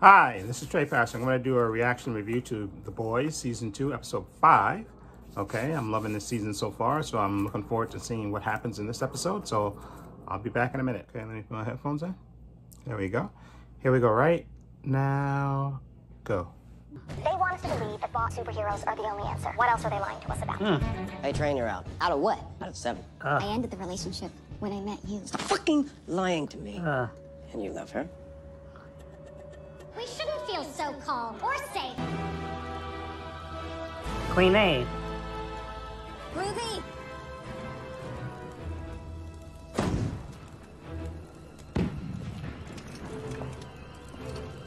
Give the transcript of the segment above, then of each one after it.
Hi, this is Trepacer. I'm going to do a reaction review to The Boys Season 2, Episode 5. Okay, I'm loving this season so far, so I'm looking forward to seeing what happens in this episode. So I'll be back in a minute. Okay, let me put my headphones in. There we go. Here we go, right now, go. They want us to believe that Vought superheroes are the only answer. What else are they lying to us about? Hey, A-Train, you're out. Out of what? Out of seven. I ended the relationship when I met you. Stop fucking lying to me. Uh, And you love her? We shouldn't feel so calm or safe. Queen A. Ruby!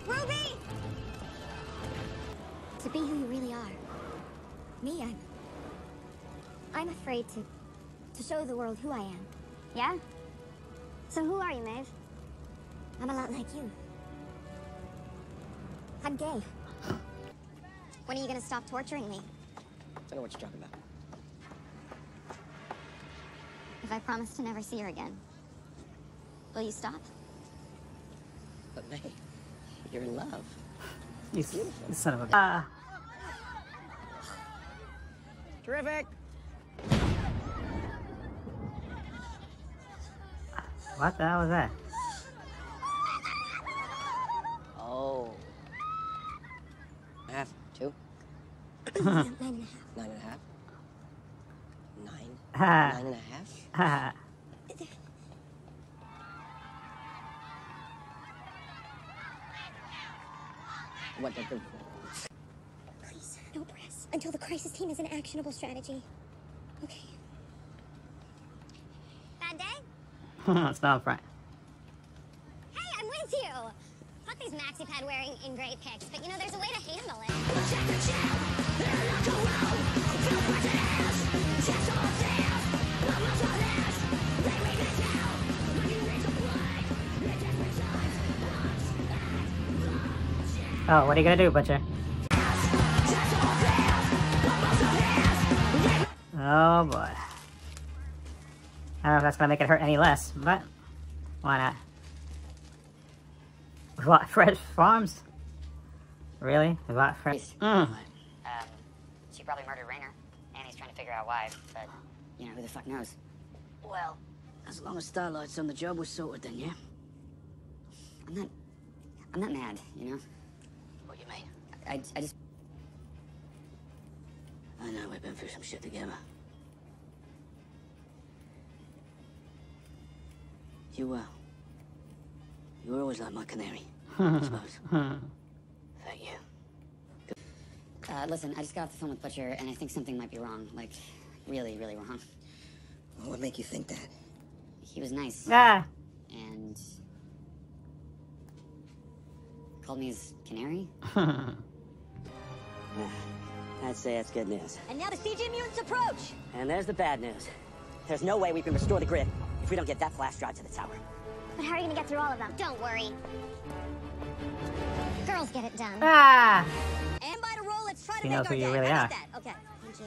Ruby! To be who you really are. Me, I'm. I'm afraid to. to show the world who I am. Yeah? So who are you, Maeve? I'm a lot like you. I'm gay. When are you gonna stop torturing me? I don't know what you're talking about. If I promise to never see her again, will you stop? But May, you're in love. You, s- you son of a. Uh, Terrific. what the hell was that? Oh. Half, two, Nine and a half. nine and a half. Nine, nine and a half. What the? Please, no press until the crisis team is an actionable strategy. Okay. Bad day? not front. Hey, I'm with you. Fuck these maxi pad wearing ingrate pics, but you know there's a way to handle it. Oh, what are you gonna do, Butcher? Oh boy. I don't know if that's gonna make it hurt any less, but why not? What, Fresh Farms? Really? What, Fresh? Mm. She probably murdered Raynor, and he's trying to figure out why, but, you know, who the fuck knows? Well, as long as Starlight's on the job, we're sorted then, yeah? I'm not, I'm not mad, you know? What you mean? I, I just, I know we've been through some shit together. You, uh, were... You were always like my canary, I suppose. Thank you. Uh, listen, I just got off the phone with Butcher, and I think something might be wrong, like, really, really wrong. What would make you think that? He was nice, Ah! and called me his canary. I'd say that's good news. And now the CG mutants approach! And there's the bad news. There's no way we can restore the grid if we don't get that flash drive to the tower. But how are you gonna get through all of them? Don't worry. Girls get it done. Ah! And by the try to She make knows our who you really How are. about that? Okay. Thank you.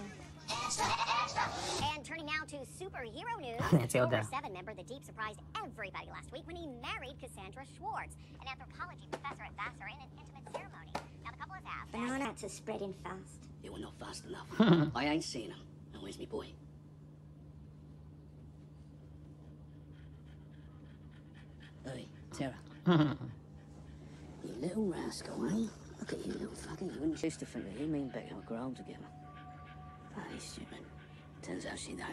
And turning now to superhero news. It's all Over 7 member The Deep surprised everybody last week when he married Cassandra Schwartz, an anthropology professor at Vassar, in an intimate ceremony. Now, the couple has asked. Banana are spreading fast. They were not fast enough. I ain't seen him. And where's me boy? Hey, Terror. you little rascal, eh? Look at you, little fucker. You wouldn't choose to think that you mean Becca would grow old together. Bloody stupid. Turns out she don't.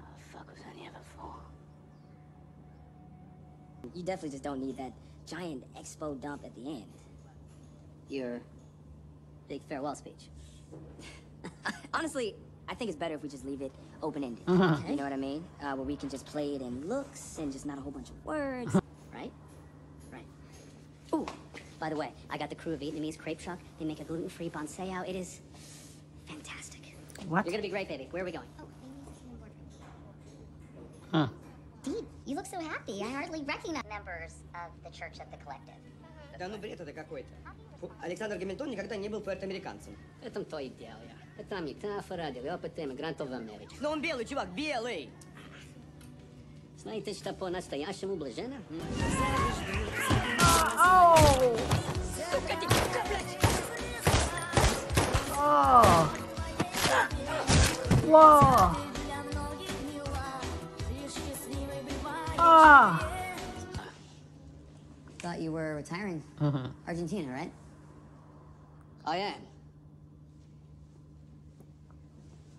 Oh, fuck was? You definitely just don't need that giant expo dump at the end. Your big farewell speech. Honestly, I think it's better if we just leave it open-ended. You know what I mean? Uh, where we can just play it in looks and just not a whole bunch of words. right? Right. Ooh, by the way, I got the crew of Vietnamese crepe truck. They make a gluten-free bonsai. It is fantastic. What? You're gonna be great, baby. Where are we going? Oh, they need to see the wardrobe. Huh. Deep, you look so happy. I hardly recognize members of the Church of the Collective. Да ну бред это какой-то. Фу, Александр Гамильтон никогда не был пуэртоамериканцем. Это то и дело, я. Это метафора для опыта иммигрантов в Америке. Но он белый, чувак, белый! Знаете, что по-настоящему блаженно? м? Oh! Whoa! Oh! Thought you were retiring. Argentina, right? I am.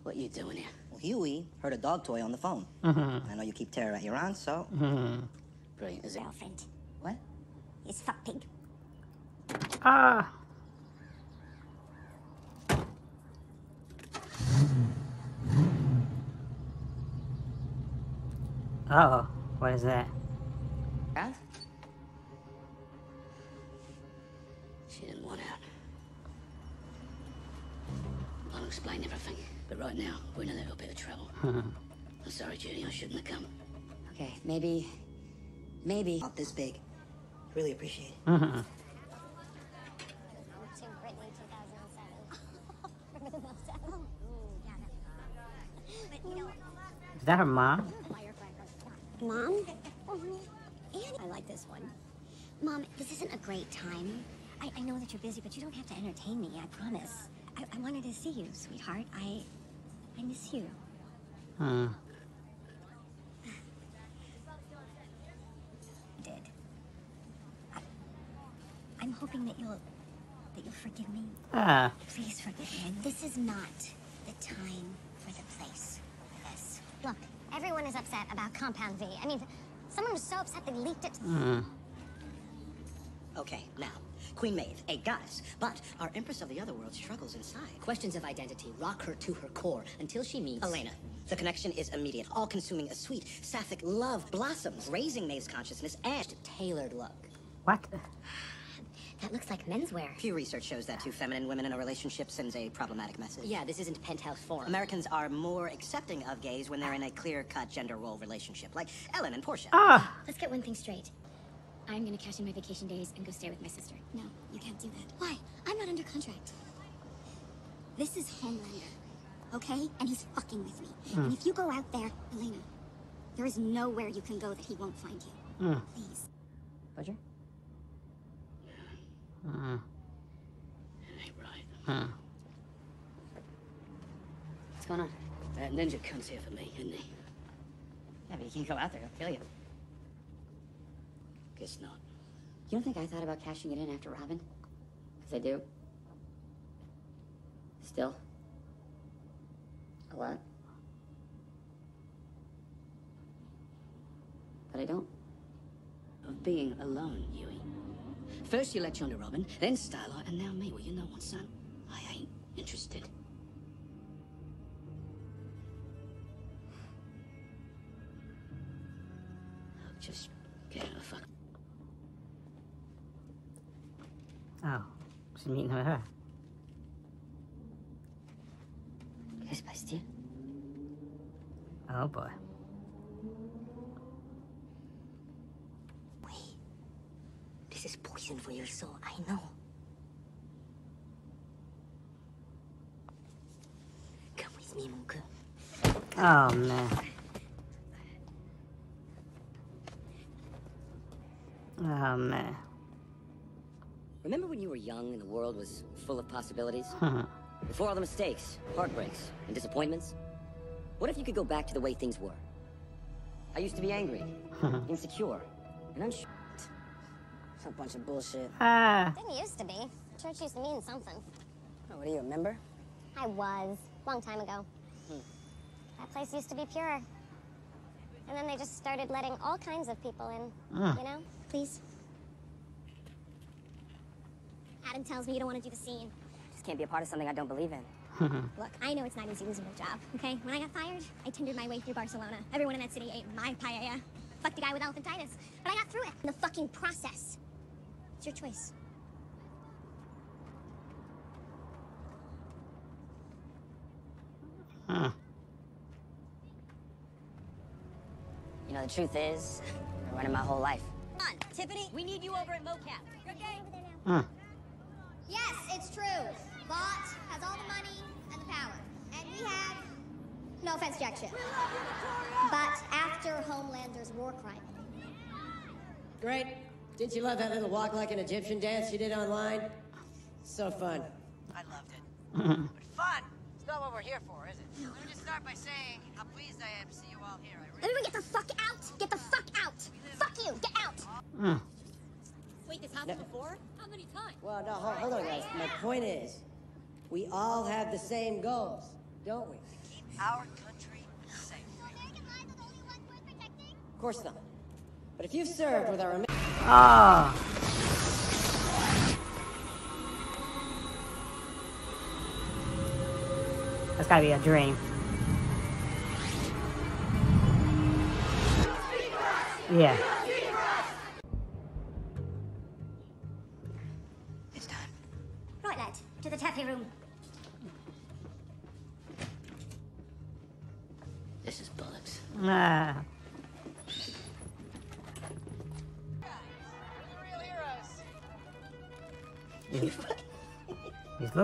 What you doing here? Well, Huey heard a dog toy on the phone. I know you keep Terror at your aunt, so Brilliant, is it? What? what? Is fuck pig. Ah! Oh, what is that? Ralph? She didn't want out. I'll explain everything, but right now we're in a little bit of trouble. I'm sorry, Judy. I shouldn't have come. Okay, maybe. Maybe. Not this big. Really appreciate it. To Britney 2007. Remember the meltdown? Ooh, yeah, that- But you know, Is that her mom? Mom? Annie, I like this one. Mom, this isn't a great time. I, I know that you're busy, but you don't have to entertain me, I promise. I, I wanted to see you, sweetheart. I I miss you. I did. I, I'm hoping that you'll that you'll forgive me. Ah. Please forgive me. This is not the time or the place for this. Look, everyone is upset about Compound V. I mean, someone was so upset they leaked it. Hmm. Okay, now, Queen Maeve, a goddess, but our Empress of the Otherworld struggles inside. Questions of identity rock her to her core until she meets. Elena, the connection is immediate, all-consuming, a sweet, sapphic love blossoms, raising Maeve's consciousness and Tailored look. What? That looks like menswear. Pew research shows that two feminine women in a relationship sends a problematic message. Yeah, this isn't penthouse forum. Americans are more accepting of gays when they're in a clear-cut gender role relationship, like Ellen and Portia. Ah! Let's get one thing straight. I'm gonna cash in my vacation days and go stay with my sister. No, you can't do that. Why? I'm not under contract. This is Homelander, okay? And he's fucking with me. And if you go out there, Elena, there is nowhere you can go that he won't find you. Hmm. Please. Butcher? Hmm. Ain't right. Hmm. What's going on? That ninja comes here for me, isn't he? Yeah, but you can't go out there. He'll kill you. Guess not. You don't think I thought about cashing it in after Robin? Because I do. Still. A lot. But I don't. Of being alone, Huey. First you lecture on to Robin, then Starlight, and now me. Well, you know what, son? I ain't interested. Just get out of fuck. Oh. She's meeting her. ¿Qué se pasa, tío? Oh boy. Wait. This is poison for your soul, I know. Come with me, mon cœur. Oh man. Oh man. Remember when you were young and the world was full of possibilities? Before all the mistakes, heartbreaks, and disappointments? What if you could go back to the way things were? I used to be angry, insecure, and unsure. It's a bunch of bullshit. ah. Didn't used to be. Church used to mean something. Oh, what do you remember? I was. Long time ago. That place used to be pure. And then they just started letting all kinds of people in. Mm. You know? Please. Adam tells me you don't want to do the scene. Just can't be a part of something I don't believe in. Look, I know it's not easy losing your job, okay? When I got fired, I tendered my way through Barcelona. Everyone in that city ate my paella. Fucked a guy with elephantitis. But I got through it. In the fucking process. It's your choice. Hmm. You know, the truth is, I've been running my whole life. Come on, Tiffany. We need you over at MoCap. Okay? Hmm. Yes, it's true. Lot has all the money and the power. And we have No offense, Jack shit. But after Homelander's war crime, Great. Didn't you love that little walk like an Egyptian dance you did online? So fun. I loved it. but fun! It's not what we're here for, is it? Let me just start by saying how pleased I am to see you all here. I really everyone get the fuck out! Get the fuck out! Fuck you! Get out! Mm. Wait, this happened before? How many times? Well, no, hold, hold on, guys. My point is, we all have the same goals, don't we? keep our country safe. Of course not. But if you've served with our... Oh. That's gotta be a dream. Yeah.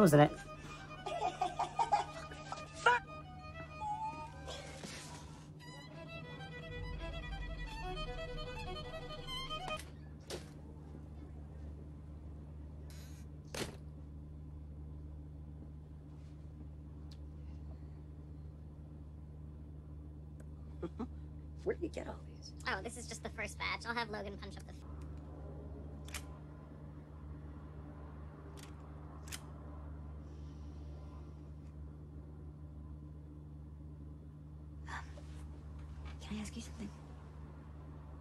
He's losing it. Where did you get all these? Oh, this is just the first batch. I'll have Logan punch up the. Can I ask you something?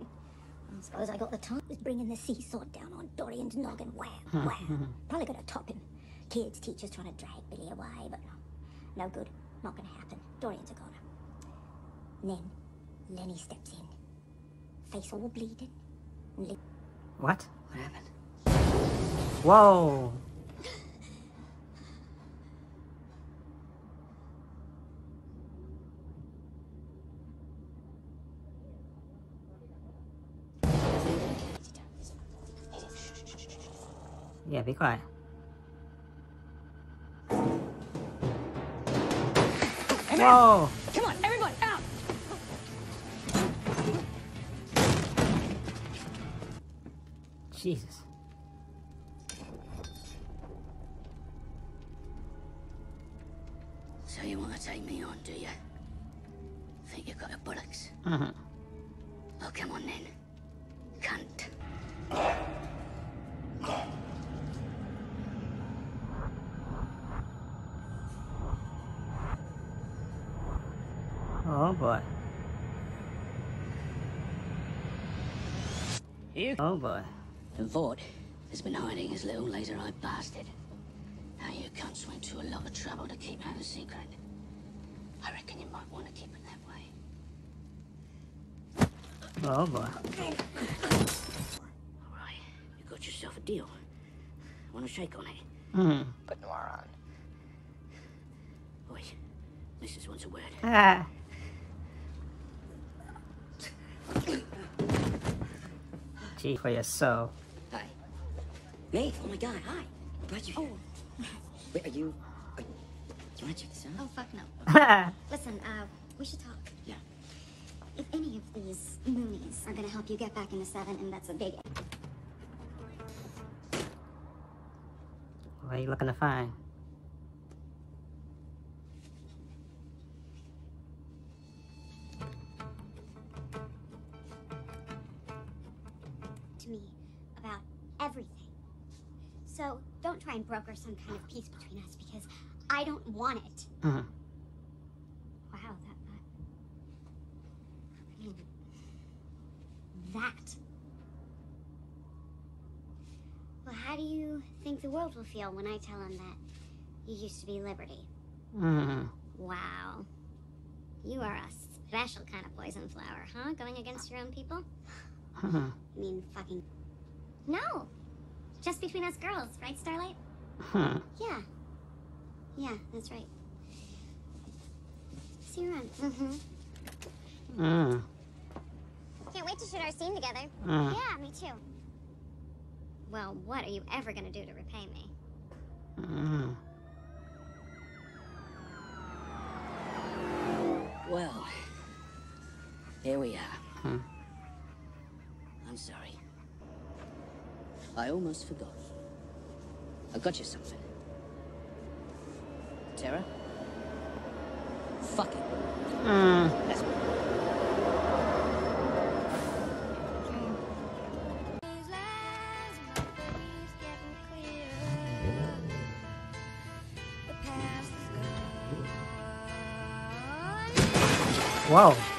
I suppose I got the time. Was bringing the seesaw down on Dorian's noggin. Wow, wow. Probably gonna top him. Kids, teachers trying to drag Billy away, but no, no good. Not gonna happen. Dorian's a goner. And then Lenny steps in, face all bleeding. What? What happened? Whoa. Yeah, be quiet. Whoa. Come on, everyone, out! Jesus. So you want to take me on, do you? Think you've got a bullocks? Mhm. Oh boy. You? Oh boy. And Vought has been hiding his little laser-eyed bastard. Now you cunts went to a lot of trouble to keep that a secret. I reckon you might want to keep it that way. Oh boy. All right, you got yourself a deal. Want to shake on it? Mhm. Put Noir on. Oi, Mrs. wants a word. Ah. Gee, for your soul. Hi. Maeve, oh my god, hi. I'm glad you're here. Wait, are you... Are, do you want to check this out? Oh, fuck no. Listen, uh, we should talk. Yeah. If any of these Moonies are gonna help you get back into Seven, and that's a big what are you looking to find? Broker some kind of peace between us because I don't want it. Mhm. Wow, that. Uh, I mean, that. Well, how do you think the world will feel when I tell him that you used to be Liberty? Mhm. Wow. You are a special kind of poison flower, huh? Going against your own people? Uh-huh. I mean, fucking. No! Just between us girls, right, Starlight? Hmm. Yeah. Yeah, that's right. See you around. Mm-hmm. Mm. Can't wait to shoot our scene together. Mm. Yeah, me too. Well, what are you ever gonna do to repay me? Mm. Well, here we are. Huh. I'm sorry. I almost forgot. I got you something. Tara? Fuck it. Hmm. That's Whoa.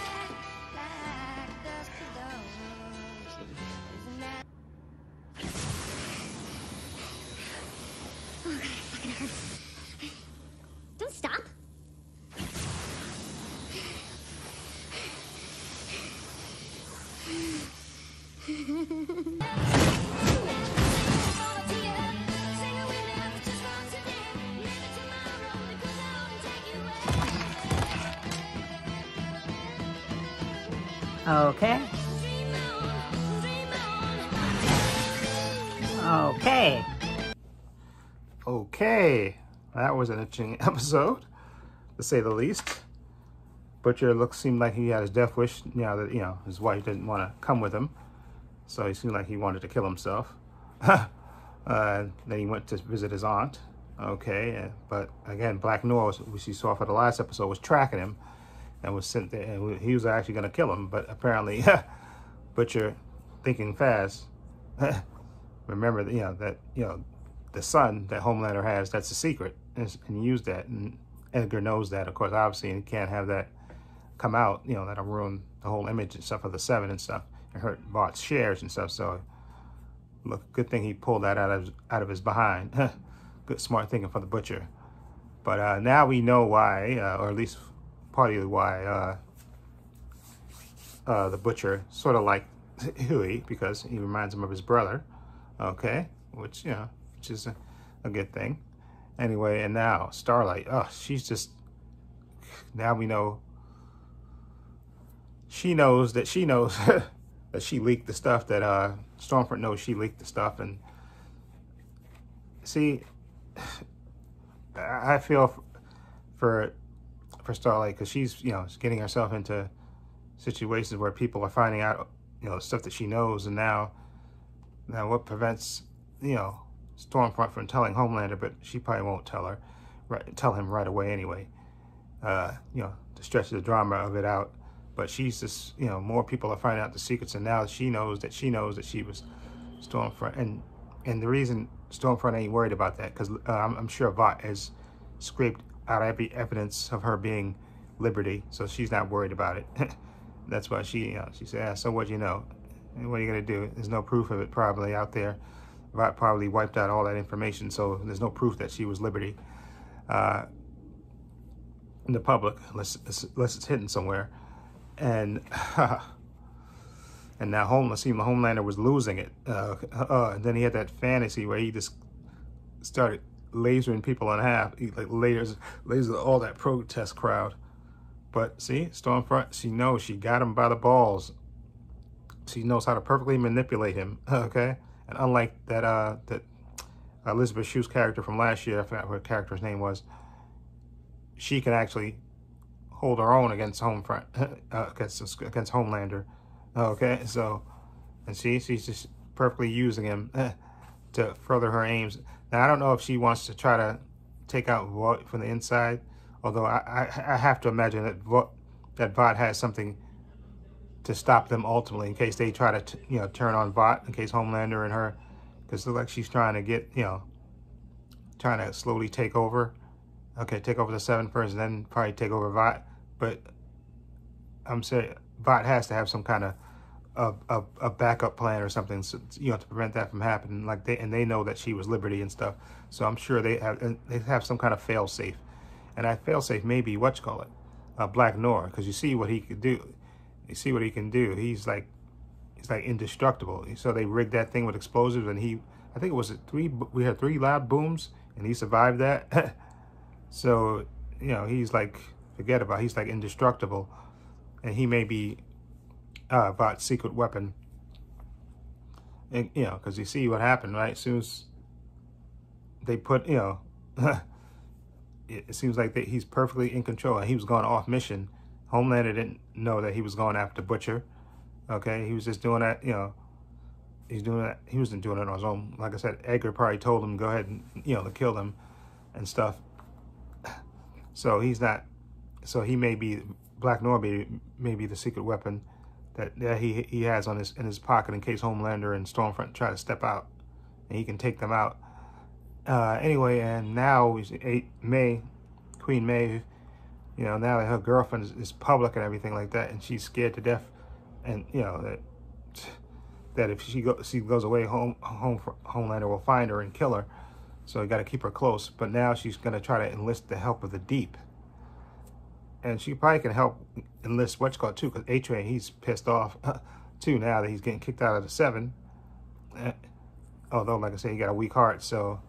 Okay. Okay, that was an interesting episode, to say the least. Butcher looks seemed like he had his death wish. You know that you know his wife didn't want to come with him, so he seemed like he wanted to kill himself. uh, then he went to visit his aunt. Okay, uh, but again, Black Noir, which you saw for the last episode, was tracking him and was sent there. And he was actually going to kill him, but apparently, Butcher, thinking fast, remember that you know that you know the son that Homelander has, that's a secret, and, and use that. And Edgar knows that, of course, obviously, and can't have that come out, you know, that'll ruin the whole image and stuff of the Seven and stuff, and hurt Vought's shares and stuff. So, look, good thing he pulled that out of out of his behind. good, smart thinking for the Butcher. But uh, now we know why, uh, or at least partly why, uh, uh, the Butcher sort of like Huey, because he reminds him of his brother. Okay, which, you know, which is a, a good thing. Anyway, and now Starlight, oh, she's just, now we know, she knows that she knows that she leaked the stuff that uh, Stormfront knows she leaked the stuff. And see, I feel for, for Starlight because she's, you know, getting herself into situations where people are finding out, you know, stuff that she knows. And now, now what prevents, you know, Stormfront from telling Homelander, but she probably won't tell her, right, tell him right away anyway. Uh, you know, to stretch the drama of it out. But she's just, you know, more people are finding out the secrets, and now she knows that she knows that she was Stormfront, and and the reason Stormfront ain't worried about that because uh, I'm, I'm sure Vought has scraped out every evidence of her being Liberty, so she's not worried about it. That's why she, you know, she said, ah, "So what you know? What are you gonna do? There's no proof of it probably out there." Probably wiped out all that information, so there's no proof that she was Liberty uh, in the public, unless, unless it's hidden somewhere. And and now Home, seemed the Homelander was losing it. Uh, uh, and then he had that fantasy where he just started lasering people in half. He like lasers, lasers all that protest crowd. But see, Stormfront, she knows she got him by the balls. She knows how to perfectly manipulate him. Okay. And unlike that, uh, that Elizabeth Shue's character from last year, I forgot what her character's name was, she can actually hold her own against Homefront, uh, against, against Homelander. Okay, so, and see, she's just perfectly using him to further her aims. Now, I don't know if she wants to try to take out Vought from the inside, although I, I, I have to imagine that Vought, that Vought has something to stop them ultimately in case they try to, you know, turn on Vought, in case Homelander and her, because like she's trying to get, you know, trying to slowly take over. Okay, take over the seven first, and then probably take over Vought. But I'm saying Vought has to have some kind of a, a, a backup plan or something, so, you know, to prevent that from happening. Like they and they know that she was Liberty and stuff, so I'm sure they have they have some kind of fail safe, and that fail safe may be what you call it, uh, Black Noir, because you see what he could do. You see what he can do. He's like, he's like indestructible. So they rigged that thing with explosives, and he, I think it was three. We had three loud booms, and he survived that. so, you know, he's like, forget about. It. He's like indestructible, and he may be uh, about secret weapon. And you know, because you see what happened, right? As soon as they put, you know, it seems like that he's perfectly in control, and he was going off mission Homelander didn't know that he was going after Butcher. Okay, he was just doing that, you know, he's doing that. He wasn't doing it on his own. Like I said, Edgar probably told him go ahead and you know to kill them and stuff. So he's not. So he may be Black Noir may, may be the secret weapon that, that he he has on his in his pocket in case Homelander and Stormfront try to step out, and he can take them out. Uh, anyway, and now May, Queen Maeve. You know now that her girlfriend is, is public and everything like that, and she's scared to death, and you know that that if she, go, she goes away, home, home Homelander will find her and kill her. So you got to keep her close. But now she's going to try to enlist the help of the Deep. And she probably can help enlist what's called too, because A-Train, he's pissed off too now that he's getting kicked out of the seven. Uh, although, like I said, he got a weak heart, so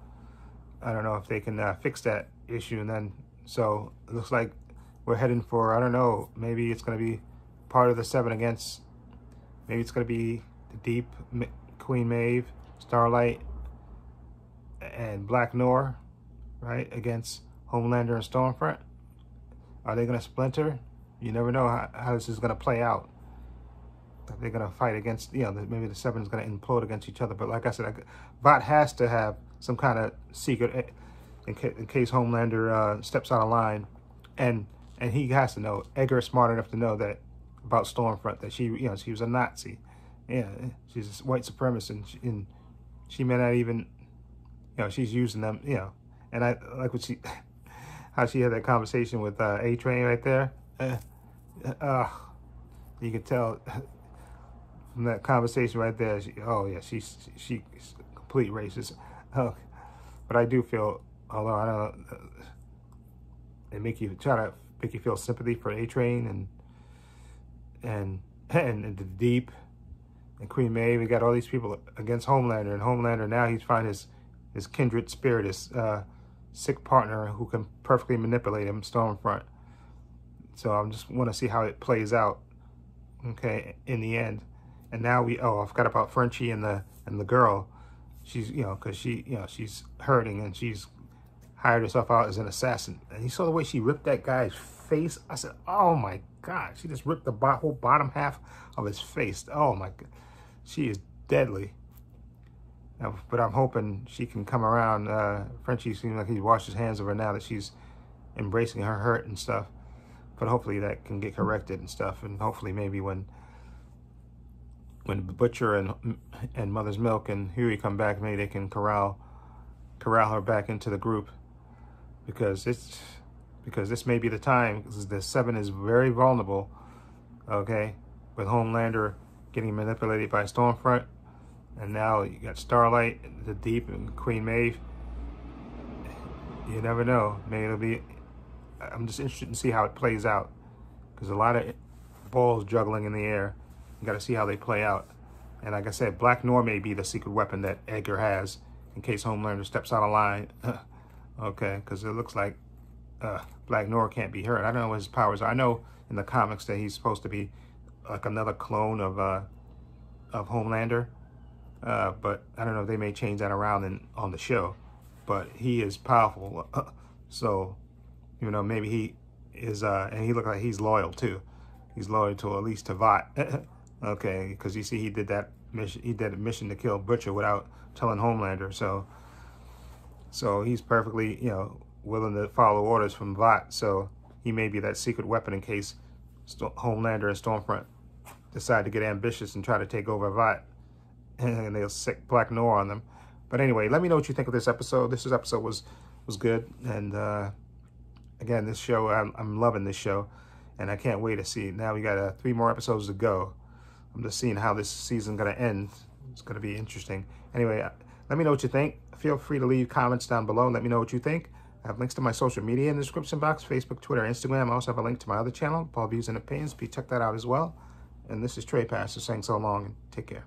I don't know if they can uh, fix that issue. And then, so it looks like we're heading for, I don't know, maybe it's going to be part of the seven against, maybe it's going to be the Deep, Queen Maeve, Starlight, and Black Noir, right, against Homelander and Stormfront. Are they going to splinter? You never know how, how this is going to play out. They're going to fight against, you know, maybe the Seven is going to implode against each other. But like I said, I, Vought has to have some kind of secret eh, in, ca in case Homelander uh, steps out of line. And and he has to know, Edgar is smart enough to know that about Stormfront, that she, you know, she was a Nazi yeah, she's a white supremacist, and she, and she may not even, you know, she's using them, you know, and I like what she, how she had that conversation with uh, A Train right there. Uh, uh, you can tell from that conversation right there. She, oh yeah, she's she, she's complete racist. Uh, but I do feel, although I don't, uh, it make you try to make you feel sympathy for A Train and and and, and the deep and Queen Maeve. We got all these people against Homelander, and Homelander now he's found his his kindred spirit, his uh, sick partner who can perfectly manipulate him, Stormfront. So I just want to see how it plays out. Okay, in the end, and now we oh I forgot about Frenchie and the and the girl. She's you know because she you know she's hurting and she's hired herself out as an assassin. And you saw the way she ripped that guy's face. I said, oh my god, she just ripped the whole bottom half of his face. Oh my god. She is deadly. Now, but I'm hoping she can come around. Uh, Frenchie seems like he's washed his hands of her now that she's embracing her hurt and stuff. But hopefully that can get corrected and stuff. And hopefully maybe when when Butcher and and Mother's Milk and Huey come back, maybe they can corral corral her back into the group because it's because this may be the time the seven is very vulnerable. Okay, with Homelander getting manipulated by Stormfront. And now you got Starlight, the Deep, and Queen Maeve. You never know. Maybe it'll be... I'm just interested to see how it plays out. Because a lot of balls juggling in the air. You got to see how they play out. And like I said, Black Noir may be the secret weapon that Edgar has in case Homelander steps out of line. okay, because it looks like uh, Black Noir can't be hurt. I don't know his powers are. I know in the comics that he's supposed to be like another clone of uh, of Homelander. Uh, but I don't know they may change that around in, on the show. But he is powerful. so, you know, maybe he is, uh, and he looked like he's loyal too. He's loyal to at least to Vought. okay, because you see he did that mission, he did a mission to kill Butcher without telling Homelander. So, so he's perfectly, you know, willing to follow orders from Vought. So he may be that secret weapon in case Homelander and Stormfront decide to get ambitious and try to take over Vought. And they'll sic Black Noir on them. But anyway, let me know what you think of this episode. This episode was was good. And uh, again, this show, I'm, I'm loving this show. And I can't wait to see. Now we got uh, three more episodes to go. I'm just seeing how this season's going to end. It's going to be interesting. Anyway, let me know what you think. Feel free to leave comments down below and let me know what you think. I have links to my social media in the description box, Facebook, Twitter, Instagram. I also have a link to my other channel, Paul Views and Opinions. Please check that out as well. And this is Trepacer saying so long and take care.